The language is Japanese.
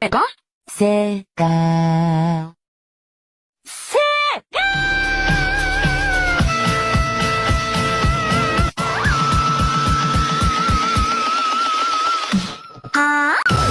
えがせが、せがあ